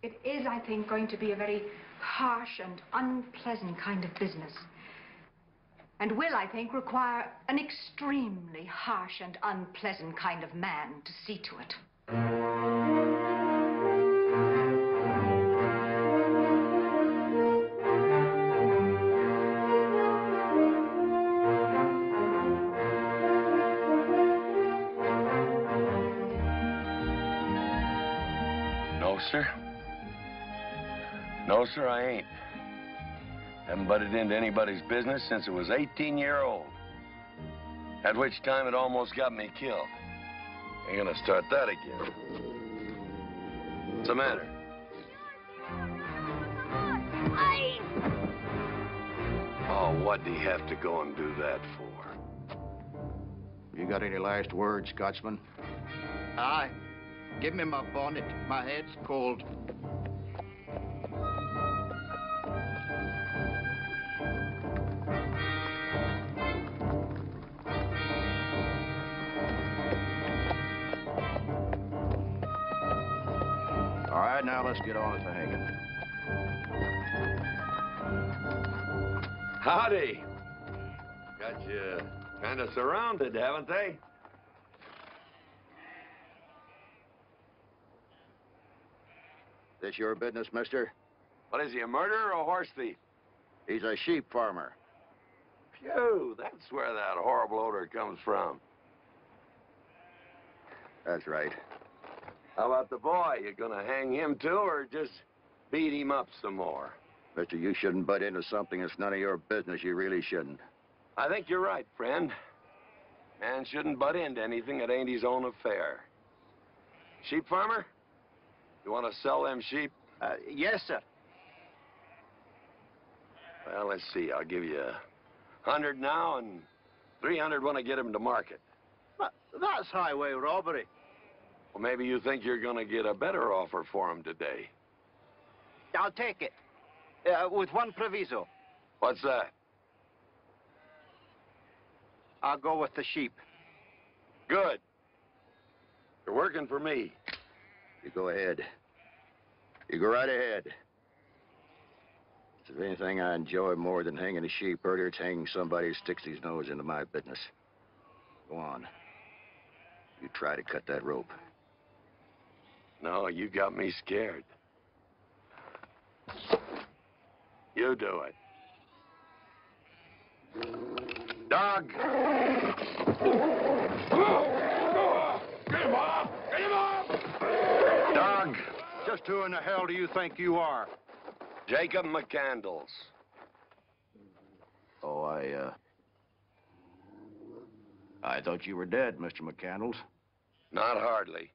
It is, I think, going to be a very harsh and unpleasant kind of business. And will, I think, require an extremely harsh and unpleasant kind of man to see to it. No, sir. No, sir, I ain't. Haven't butted into anybody's business since I was 18 year old. At which time it almost got me killed. Ain't gonna start that again. What's the matter? Oh, what'd he have to go and do that for? You got any last words, Scotsman? Aye. Give me my bonnet. My head's cold. Right, now let's get on with the hanging. Howdy. Got you kind of surrounded, haven't they? This your business, mister? What is he, a murderer or a horse thief? He's a sheep farmer. Phew, that's where that horrible odor comes from. That's right. How about the boy? You gonna hang him too, or just beat him up some more? Mister, you shouldn't butt into something that's none of your business. You really shouldn't. I think you're right, friend. Man shouldn't butt into anything that ain't his own affair. Sheep farmer? You want to sell them sheep? Uh, yes, sir. Well, let's see. I'll give you a hundred now and three hundred when I get them to market. But that's highway robbery. Well, maybe you think you're gonna get a better offer for him today. I'll take it. Uh, with one proviso. What's that? I'll go with the sheep. Good. You're working for me. You go ahead. You go right ahead. If there's anything I enjoy more than hanging a sheep herder, it's hanging somebody who sticks his nose into my business. Go on. You try to cut that rope. No, you got me scared. You do it. Dog! Get him off! Get him off! Dog! Just who in the hell do you think you are? Jacob McCandles. Oh, I, uh... I thought you were dead, Mr. McCandles. Not hardly.